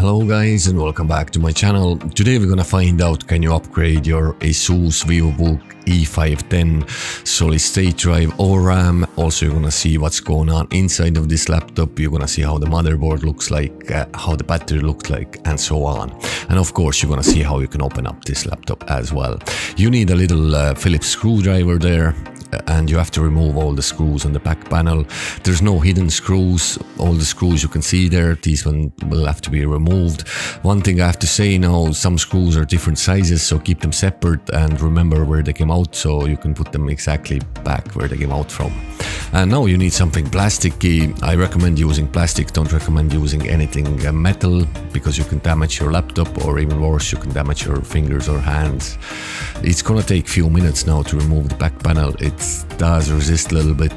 Hello guys and welcome back to my channel. Today we're gonna find out can you upgrade your Asus VivoBook E510 solid state drive or RAM. Also you're gonna see what's going on inside of this laptop. You're gonna see how the motherboard looks like, uh, how the battery looks like and so on. And of course you're gonna see how you can open up this laptop as well. You need a little uh, Phillips screwdriver there and you have to remove all the screws on the back panel. There's no hidden screws. All the screws you can see there, these one will have to be removed. One thing I have to say now, some screws are different sizes, so keep them separate and remember where they came out so you can put them exactly back where they came out from. And now you need something plasticky. I recommend using plastic, don't recommend using anything uh, metal because you can damage your laptop or even worse, you can damage your fingers or hands. It's gonna take a few minutes now to remove the back panel. It does resist a little bit.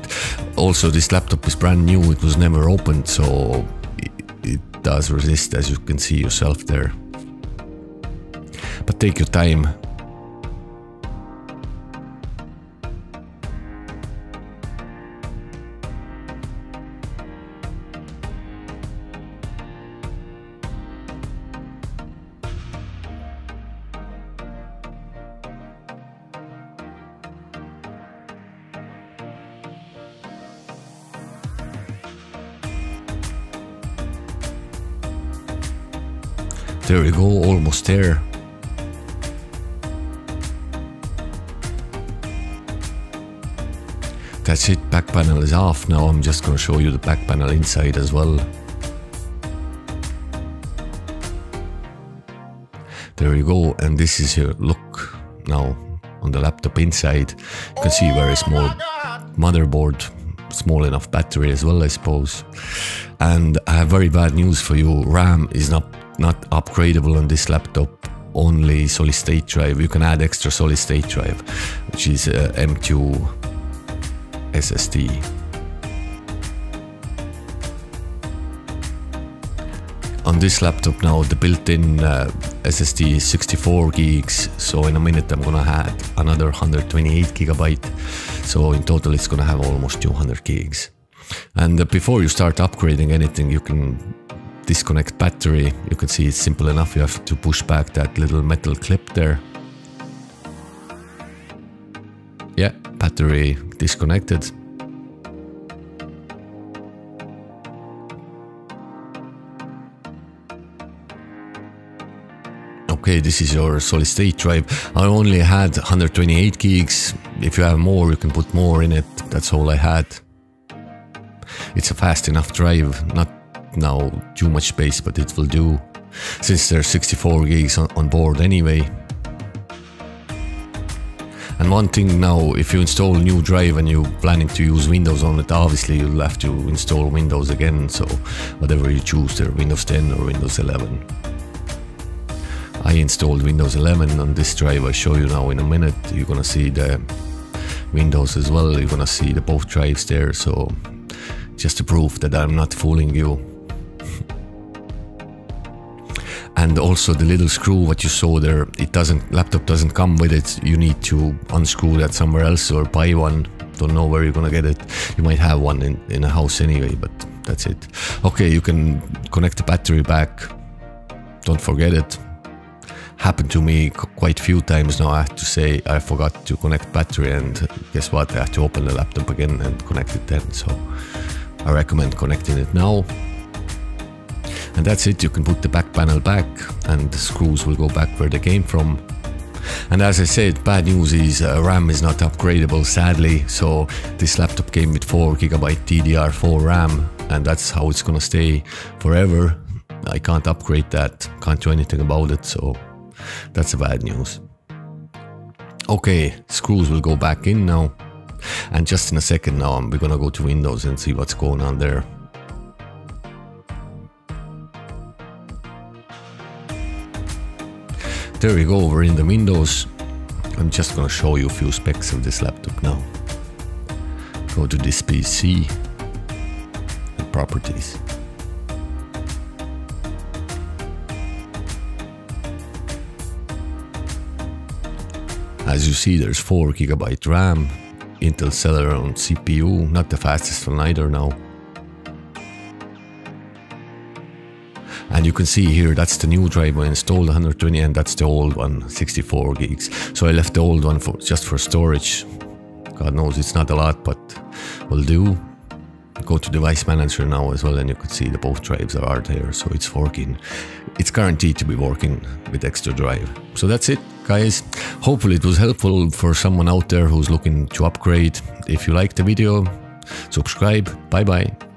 Also, this laptop is brand new, it was never opened, so it, it does resist as you can see yourself there. But take your time, There we go, almost there. That's it, back panel is off. Now I'm just gonna show you the back panel inside as well. There you go, and this is your look now on the laptop inside. You can see very small motherboard, small enough battery as well, I suppose. And I have very bad news for you. RAM is not not upgradable on this laptop only solid state drive. You can add extra solid state drive which is uh, M2 SSD on this laptop now the built-in uh, SSD is 64 gigs so in a minute I'm gonna add another 128 gigabyte. So in total it's gonna have almost 200 gigs. And uh, before you start upgrading anything you can disconnect battery. You can see it's simple enough. You have to push back that little metal clip there. Yeah, battery disconnected. Okay, this is your solid state drive. I only had 128 gigs. If you have more, you can put more in it. That's all I had. It's a fast enough drive, not now too much space, but it will do since there's 64 gigs on, on board anyway. And one thing now, if you install new drive and you're planning to use Windows on it, obviously you'll have to install Windows again, so whatever you choose there, Windows 10 or Windows 11. I installed Windows 11 on this drive, I'll show you now in a minute. You're gonna see the Windows as well, you're gonna see the both drives there, so just to prove that I'm not fooling you. And also the little screw what you saw there it doesn't laptop doesn't come with it. You need to unscrew that somewhere else or buy one. Don't know where you're gonna get it. You might have one in, in a house anyway but that's it. Okay you can connect the battery back. Don't forget it. Happened to me quite a few times now I have to say. I forgot to connect battery and guess what? I have to open the laptop again and connect it then. So I recommend connecting it now and that's it, you can put the back panel back and the screws will go back where they came from. And as I said, bad news is uh, RAM is not upgradable sadly, so this laptop came with 4GB DDR4 RAM and that's how it's gonna stay forever. I can't upgrade that, can't do anything about it, so that's the bad news. Okay, screws will go back in now. And just in a second now, we're gonna go to Windows and see what's going on there. There we go, we're in the Windows. I'm just gonna show you a few specs of this laptop now. Go to this PC and properties. As you see, there's 4 GB RAM, Intel Celeron CPU, not the fastest one either now. And you can see here, that's the new drive I installed 120 and that's the old one, 64 gigs. So I left the old one for just for storage. God knows it's not a lot, but will do. Go to device manager now as well and you can see the both drives are there. So it's working. It's guaranteed to be working with extra drive. So that's it guys. Hopefully it was helpful for someone out there who's looking to upgrade. If you liked the video, subscribe. Bye bye.